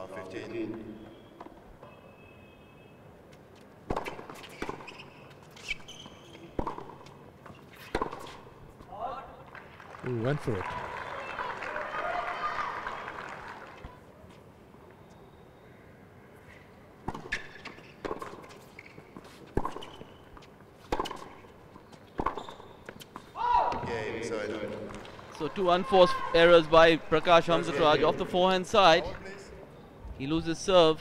Foul 15. Ooh, went for it. So two unforced errors by Prakash Amritraj off the forehand side. He loses serve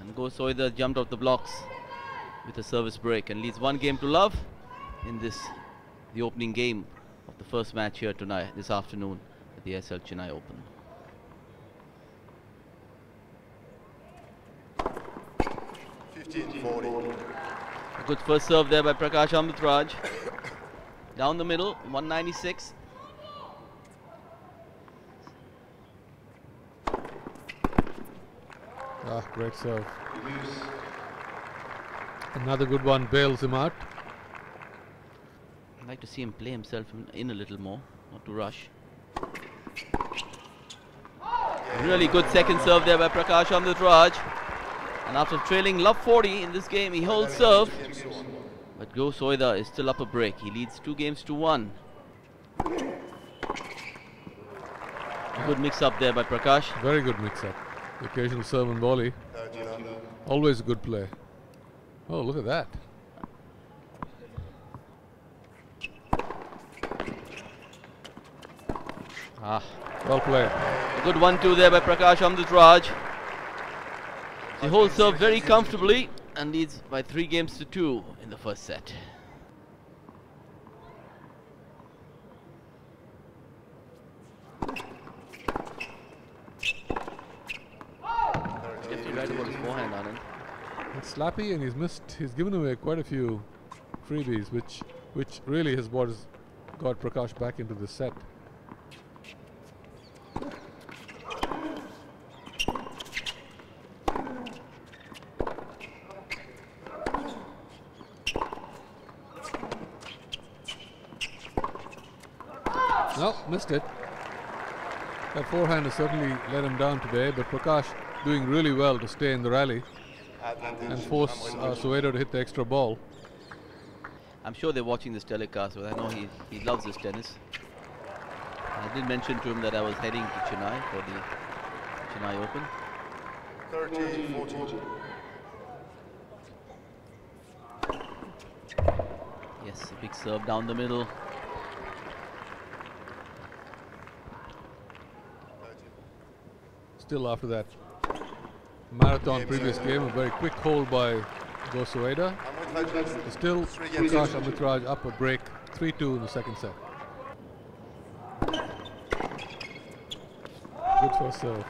and Go Soeda jumped off the blocks with a service break and leads one game to love in this the opening game of the first match here tonight this afternoon at the Aircel Chennai Open. A good first serve there by Prakash Amritraj. Down the middle, 196. Ah, great serve. Another good one bails him out. I'd like to see him play himself in, in a little more, not to rush. Really good second serve there by Prakash Amritraj. And after trailing love 40 in this game, he holds serve. But Go Soeda is still up a break. He leads two games to one. A good mix up there by Prakash. Very good mix up. Occasional serve and volley. Always a good play. Oh, look at that. Ah, Well played. a good one-two there by Prakash Amritraj. He holds serve very comfortably and leads by three games to two in the first set. It's slappy and he's missed. He's given away quite a few freebies, which which really has what has got Prakash back into the set. No, missed it. That forehand has certainly let him down today, but Prakash doing really well to stay in the rally and force uh, Soeda to hit the extra ball. I'm sure they're watching this telecast, but I know he, he loves this tennis. I did mention to him that I was heading to Chennai for the Chennai Open. Thirteen forty. Yes, a big serve down the middle. Still after that marathon previous game, a very quick hold by Go Soeda. Still Prakash Amritraj up a break, 3-2 in the second set. Good first serve.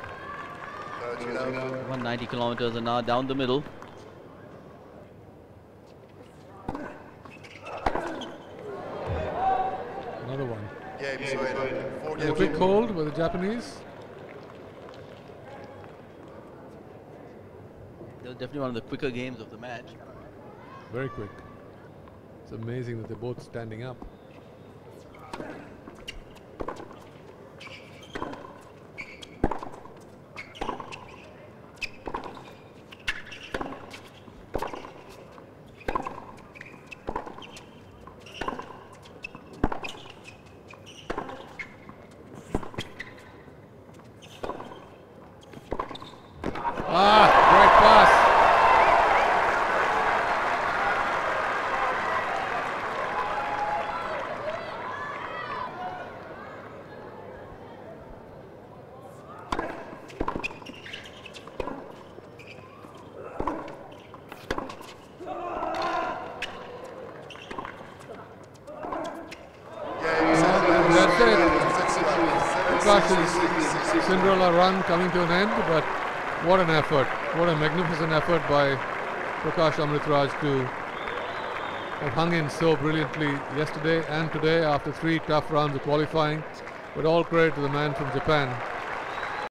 190 kilometers an hour down the middle. Another one. Game is over. And a quick hold by the Japanese. That was definitely one of the quicker games of the match. Very quick. It's amazing that they're both standing up. Ah, great pass. That's. Prakash's Cinderella run coming to an end, but what an effort. What a magnificent effort by Prakash Amritraj to have hung in so brilliantly yesterday and today after three tough rounds of qualifying. But all credit to the man from Japan